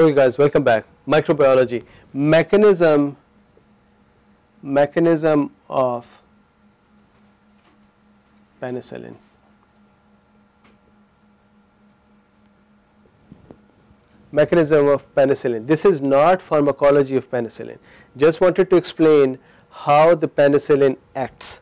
Okay guys, welcome back. Microbiology. Mechanism mechanism of penicillin. Mechanism of penicillin. This is not pharmacology of penicillin. Just wanted to explain how the penicillin acts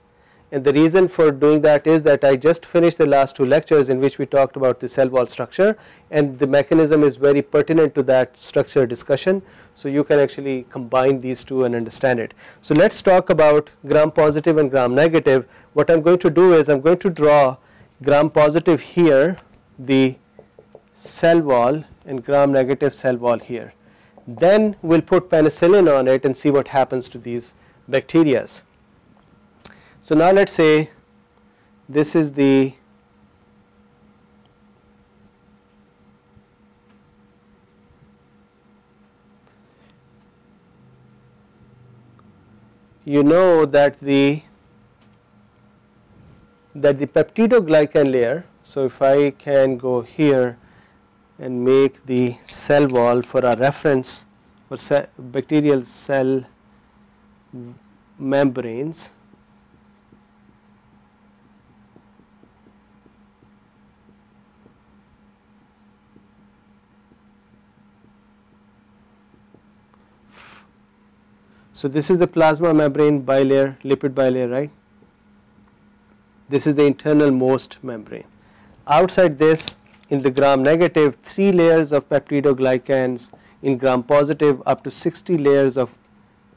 and the reason for doing that is that I just finished the last two lectures in which we talked about the cell wall structure and the mechanism is very pertinent to that structure discussion. So you can actually combine these two and understand it. So let's talk about gram positive and gram negative. What I'm going to do is I'm going to draw gram positive here, the cell wall and gram negative cell wall here. Then we'll put penicillin on it and see what happens to these bacterias. So now let us say this is the you know that the that the peptidoglycan layer so if I can go here and make the cell wall for our reference for bacterial cell membranes So this is the plasma membrane bilayer, lipid bilayer, right? This is the internal most membrane. Outside this, in the gram negative, three layers of peptidoglycans, in gram positive, up to 60 layers of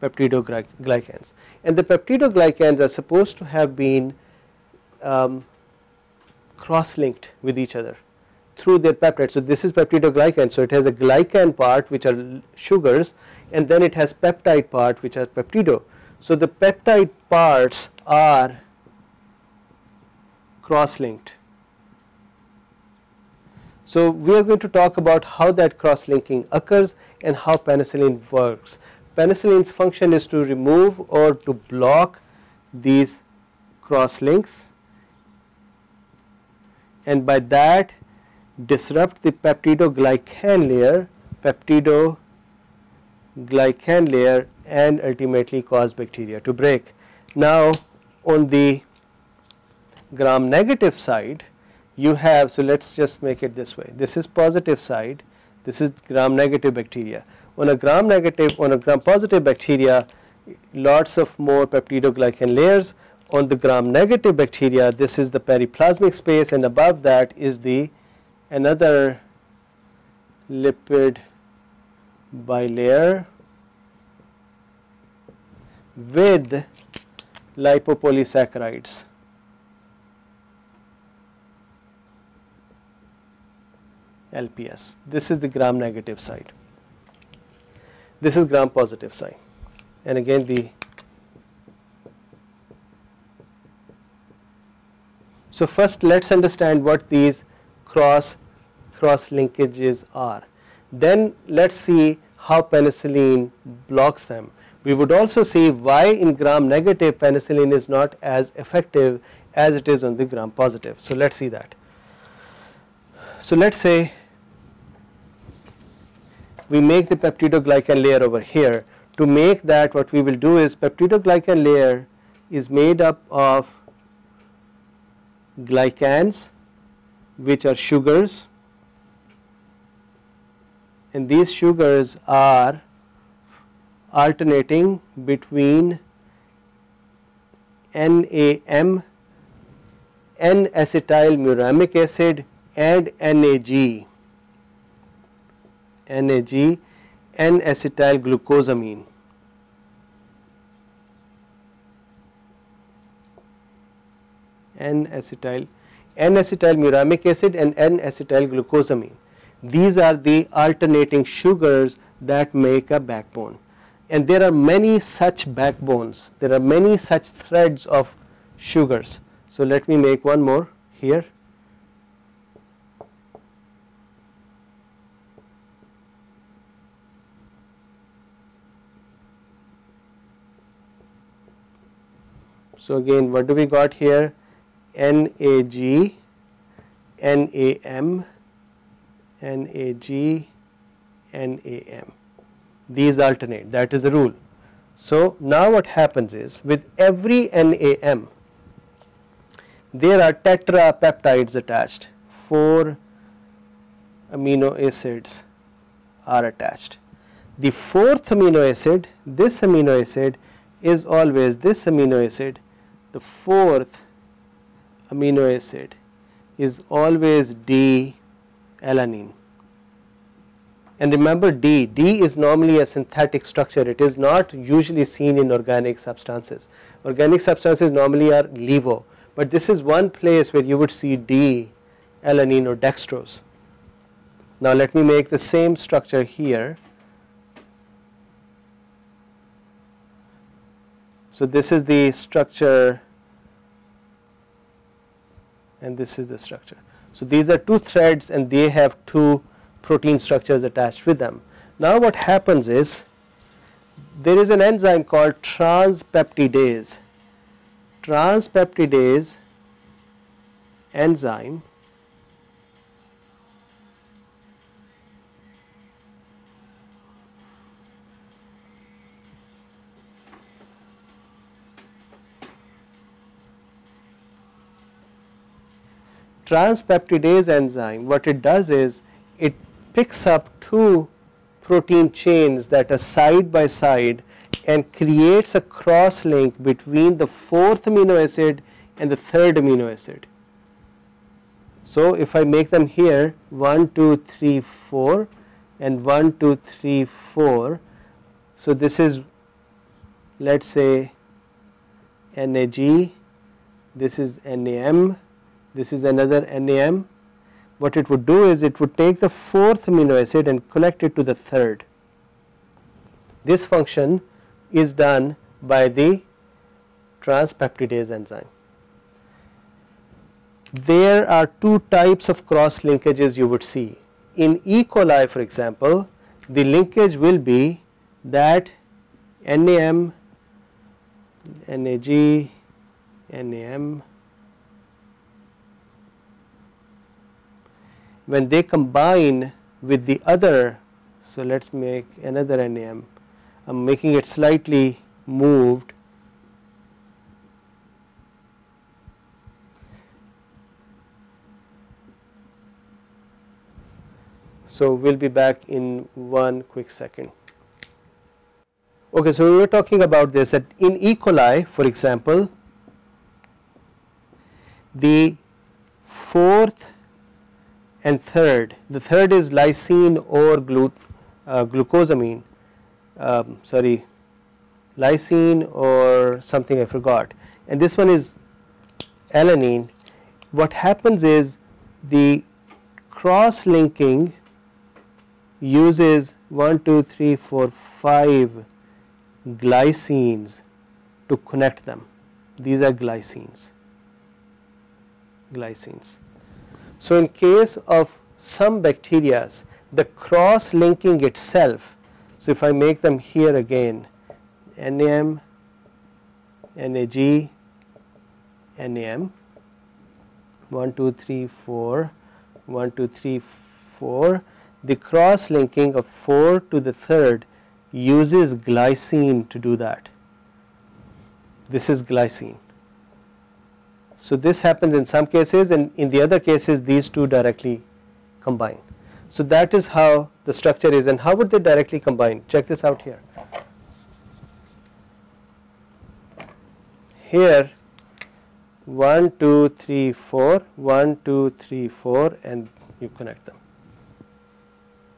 peptidoglycans. And the peptidoglycans are supposed to have been um, cross-linked with each other through their peptide. So this is peptidoglycan. So it has a glycan part which are sugars and then it has peptide part which are peptido. So the peptide parts are cross-linked. So we are going to talk about how that cross-linking occurs and how penicillin works. Penicillin's function is to remove or to block these cross links and by that disrupt the peptidoglycan layer, peptidoglycan layer and ultimately cause bacteria to break. Now on the gram negative side you have, so let us just make it this way, this is positive side, this is gram negative bacteria. On a gram negative, on a gram positive bacteria lots of more peptidoglycan layers, on the gram negative bacteria this is the periplasmic space and above that is the another lipid bilayer with lipopolysaccharides. LPS. This is the gram negative side. This is gram positive side. And again the So first let us understand what these cross cross linkages are. Then let us see how penicillin blocks them. We would also see why in gram negative penicillin is not as effective as it is on the gram positive. So let us see that. So let us say we make the peptidoglycan layer over here. To make that what we will do is peptidoglycan layer is made up of glycans which are sugars and these sugars are alternating between NAM, N-acetyl muramic acid and NAG, NAG, N-acetyl glucosamine. N-acetyl N-acetyl muramic acid and N-acetyl glucosamine. These are the alternating sugars that make a backbone and there are many such backbones, there are many such threads of sugars. So let me make one more here. So again what do we got here NAG, NAM, NAG, NAM. These alternate that is the rule. So now what happens is with every NAM there are tetrapeptides attached 4 amino acids are attached. The fourth amino acid this amino acid is always this amino acid the fourth amino acid is always D alanine and remember D, D is normally a synthetic structure, it is not usually seen in organic substances. Organic substances normally are levo, but this is one place where you would see D, alanine or dextrose. Now let me make the same structure here. So this is the structure and this is the structure. So these are two threads and they have two protein structures attached with them. Now what happens is there is an enzyme called transpeptidase. Transpeptidase enzyme transpeptidase enzyme what it does is it picks up two protein chains that are side by side and creates a cross link between the fourth amino acid and the third amino acid. So if I make them here 1, 2, 3, 4 and 1, 2, 3, 4. So this is let us say NAG, this is NAM, this is another NAM what it would do is it would take the fourth amino acid and connect it to the third. This function is done by the transpeptidase enzyme. There are two types of cross linkages you would see. In E. coli for example, the linkage will be that NAM, NAG, NAM when they combine with the other, so let us make another NAM, I am making it slightly moved. So we will be back in one quick second. Okay, so we were talking about this that in E. coli for example, the fourth and third, the third is lysine or glu, uh, glucosamine, um, sorry, lysine or something I forgot, and this one is alanine. What happens is the cross linking uses 1, 2, 3, 4, 5 glycines to connect them. These are glycines, glycines. So in case of some bacteria, the cross linking itself, so if I make them here again, NAM, NAG, NAM, 1, 2, 3, 4, 1, 2, 3, 4, the cross linking of 4 to the third uses glycine to do that. This is glycine. So this happens in some cases and in the other cases these two directly combine. So that is how the structure is and how would they directly combine? Check this out here. Here 1, 2, 3, 4, 1, 2, 3, 4 and you connect them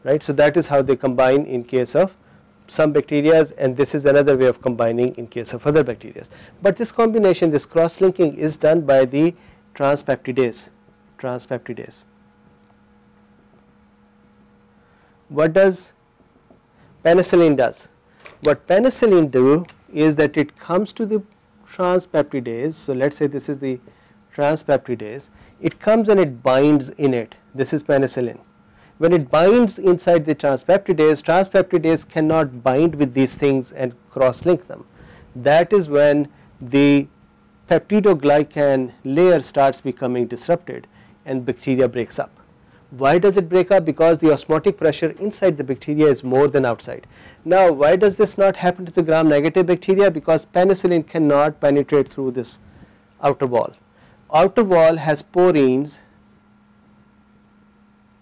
right. So that is how they combine in case of some bacteria and this is another way of combining in case of other bacteria. But this combination this cross linking is done by the transpeptidase transpeptidase. What does penicillin does? What penicillin do is that it comes to the transpeptidase. So let us say this is the transpeptidase. It comes and it binds in it. This is penicillin when it binds inside the transpeptidase, transpeptidase cannot bind with these things and cross link them. That is when the peptidoglycan layer starts becoming disrupted and bacteria breaks up. Why does it break up? Because the osmotic pressure inside the bacteria is more than outside. Now why does this not happen to the gram negative bacteria? Because penicillin cannot penetrate through this outer wall. Outer wall has porins,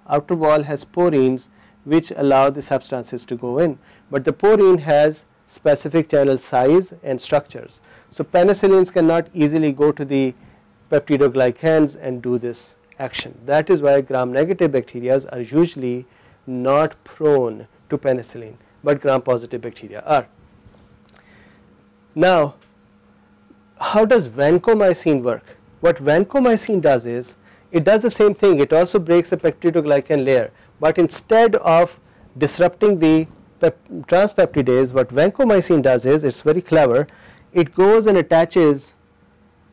outer wall has porins which allow the substances to go in, but the porin has specific channel size and structures. So penicillins cannot easily go to the peptidoglycans and do this action. That is why gram negative bacteria are usually not prone to penicillin but gram positive bacteria are. Now how does vancomycin work? What vancomycin does is it does the same thing. It also breaks the peptidoglycan layer. But instead of disrupting the transpeptidase what vancomycin does is it is very clever. It goes and attaches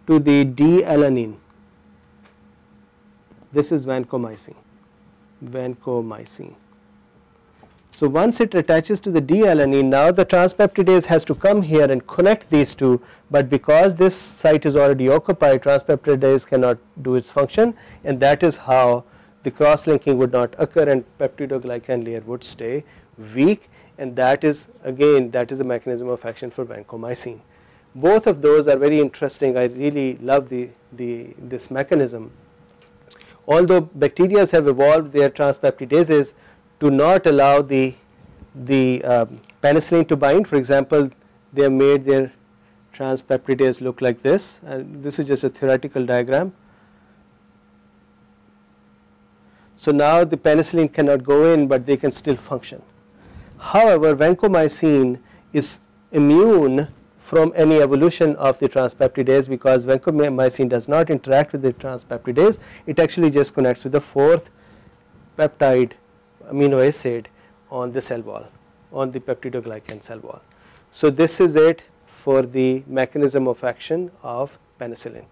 to the D-alanine. This is vancomycin. Vancomycin so once it attaches to the D-alanine now the transpeptidase has to come here and connect these two but because this site is already occupied transpeptidase cannot do its function and that is how the cross linking would not occur and peptidoglycan layer would stay weak and that is again that is a mechanism of action for vancomycin. Both of those are very interesting I really love the, the this mechanism. Although bacteria have evolved their transpeptidases to not allow the, the um, penicillin to bind. For example, they have made their transpeptidase look like this and this is just a theoretical diagram. So now the penicillin cannot go in but they can still function. However, vancomycin is immune from any evolution of the transpeptidase because vancomycin does not interact with the transpeptidase, it actually just connects with the fourth peptide amino acid on the cell wall on the peptidoglycan cell wall. So this is it for the mechanism of action of penicillin.